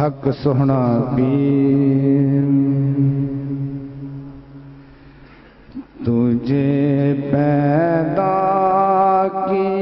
حق سونا پیر۔ تجھے پیدا کی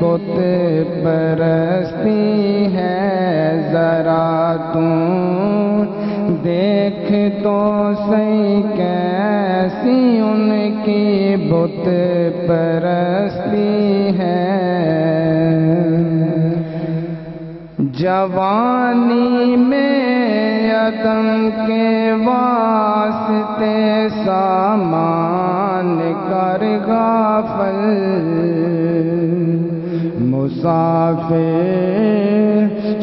بت پرستی ہے، ذرا تم دیکھ تو صحیح کیسی ان کی بت پرستی ہے۔ جوانی میں عدم کے واسطے سامان کر غافل مسافر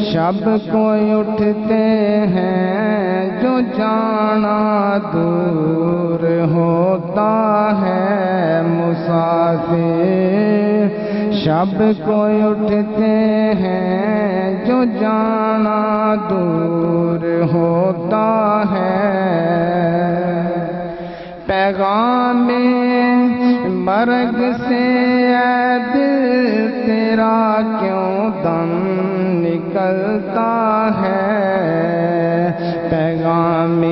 شب کو اٹھتے ہیں جو جانا دور ہوتا ہے مسافر شب کو اٹھتے ہیں جو جانا دور ہوتا ہے پیغام مرگ سے نکلتا ہے۔ پیغام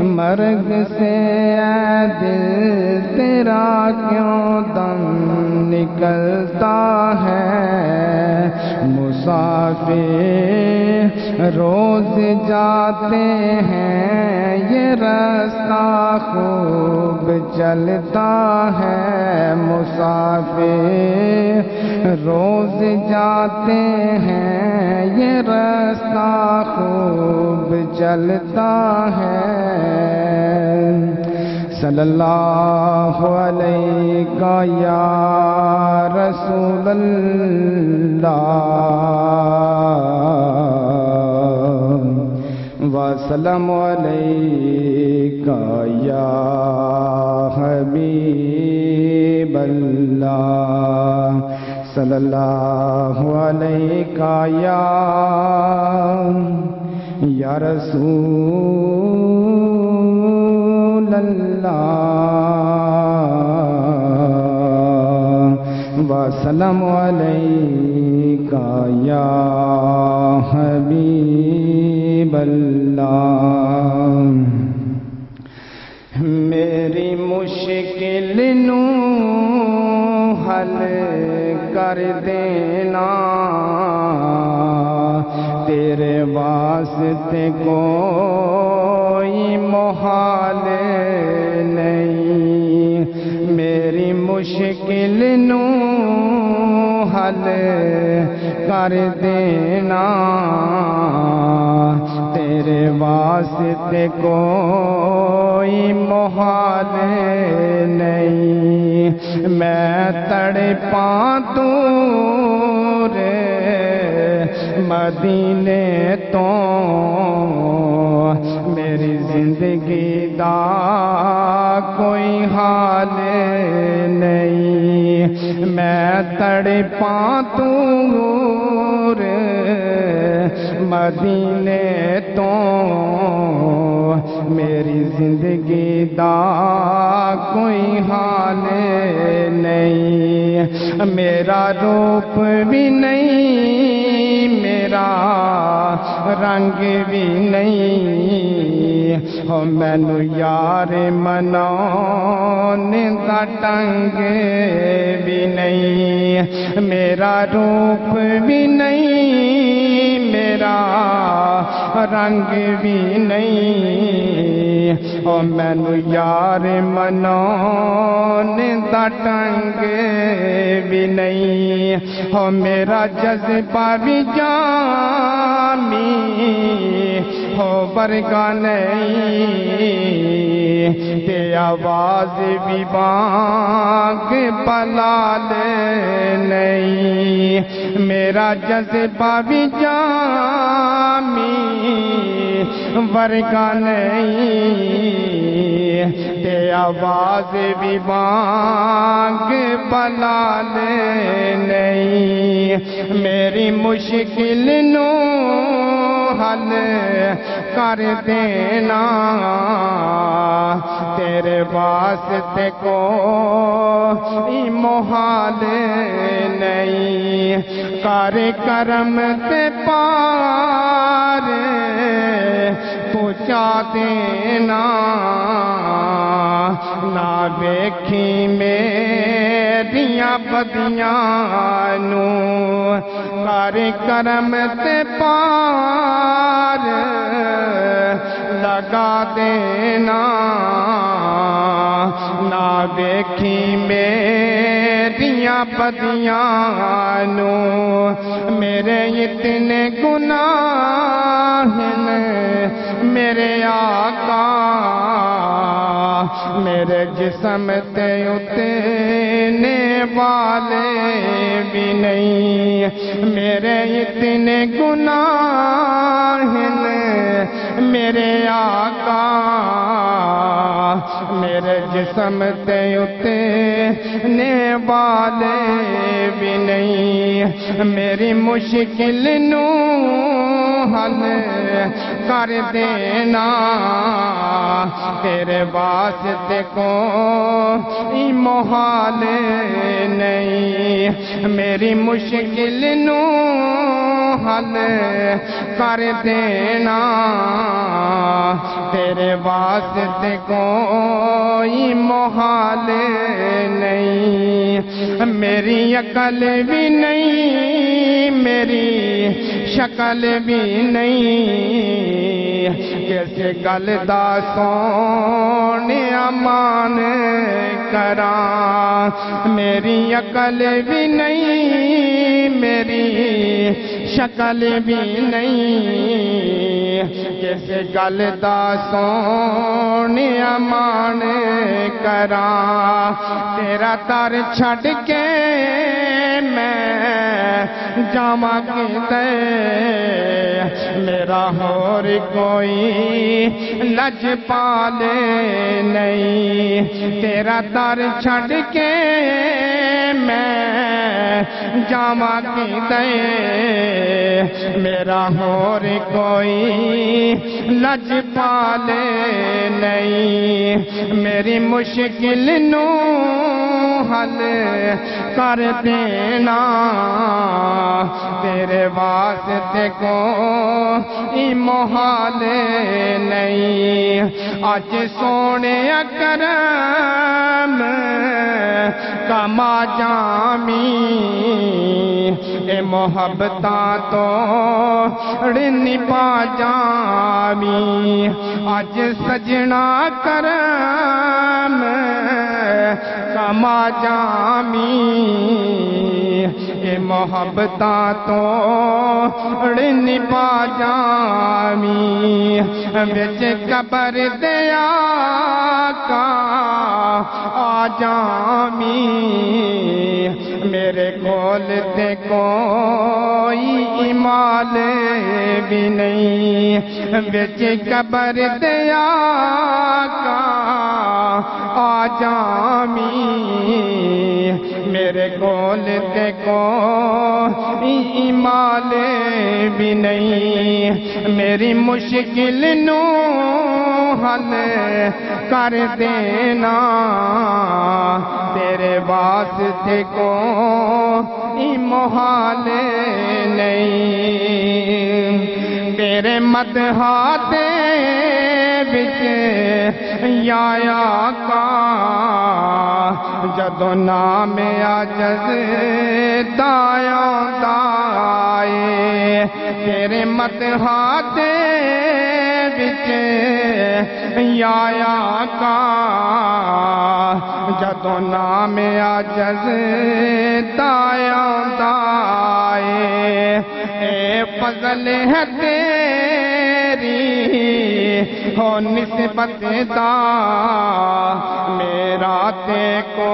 مرگ سے اے دل، تیرا کیوں دم نکلتا ہے؟ مسافر روز جاتے ہیں، یہ رستہ خوب چلتا ہے مسافر، روز جاتے ہیں، یہ رستہ خوب چلتا ہے۔ صلی اللہ علیہ یا رسول اللہ وسلم علیہ یا حبیب اللہ صلی اللہ علیہ یا یا رسول اللہ وسلم علیہ یا حبیب اللہ میری مشکل نو حل کر دینا۔ تیرے واسطے کوئی محال نہیں۔ میری مشکل نو حل کر دینا۔ واسطے کوئی محال نہیں۔ میں تڑپا تو رے مدینے تو میری زندگی دا کوئی حال نہیں۔ میں تڑپا تو رے مدینے تو میری زندگی دا کوئی حال نہیں۔ میرا روپ بھی نہیں، میرا رنگ بھی نہیں۔ ہو مینو یار منانے دا ٹنگ بھی نہیں۔ میرا روپ بھی نہیں، میرا رنگ بھی نہیں او مینو یار منون دا ٹنگ بھی نہیں او میرا جذبہ بھی جامی ہو برگا نہیں، تے آواز بھی بانگ پلال نہیں۔ میرا جذبہ بھی جامی ورگا نہیں۔ تے آواز بھی بانگ پلال نہیں۔ میری مشکل نو حل کر دینا۔ تیرے واسطے کو محال نہیں۔ کر کرم سے پار پوچھا دینا نہ دیکھی میریاں بدیاں نو کر کرم تے پار لگا دینا۔ نہ دیکھی میریاں بدیاں نو میرے اتنے گناہ ہیں۔ میرے آقا، میرے جسم تے اتنے والے بھی نہیں۔ میرے اتنے گناہ ہیں میرے آقا، میرے جسم تے اتنے والے بھی نہیں۔ میری مشکل نو حل کر دینا، تیرے واسطے کو محال نہیں؟ میری مشکل نو حل کر دینا۔ تیرے واسطے کوئی محال نہیں؟ میری عقل بھی نہیں شکل بھی نہیں۔ کیسے گل دا سونے امان کرا۔ میری عقل بھی نہیں، میری شکل بھی نہیں۔ کیسے گل دا سونے امان کرا۔ تیرا تر چھڑ کے میں جاما کتے میرا ہور کوئی لج پالے نہیں۔ تیرا در چھڑ کے میں جاما کتے میرا ہور کوئی لج پالے نہیں۔ میری مشکل نو حل کر دینا۔ تیرے واسطے کو محال نہیں۔ اج سونے اکرم کما جامی۔ اے محبتاں تو رنی پا جامی۔ اج سجنا کرم کما جامی اے محبتاں تو رنی پا جامی بچ قبر دیا کا آ جامی میرے کول تے کوئی ایمال بھی نہیں بچ قبر دیا کا آ جامی میرے کول تے کوئی ایمال بھی نہیں میری مشکل نو حل کر دینا۔ تیرے واسطے کو محال نہیں۔ تیرے مد ہاتھے بچ یا کا۔ جدو نام آجز دایا دائے تیرے مد ہاتھے بچ یا کا جدو نام آجز دایا دائے، اے فضل ہے تیری، ہو نسبت دا، میرا تے کو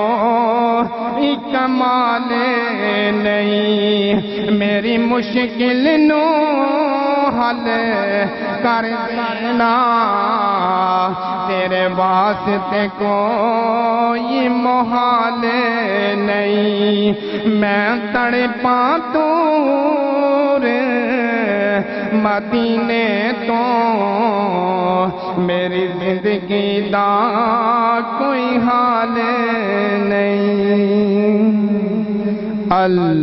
کمال نہیں، میری مشکل نو حل کر دینا۔ تیرے واسطے کوئی محال نہیں۔ میں تڑ دور مدینے تو۔ میری زندگی دا کوئی حال نہیں۔ اللہ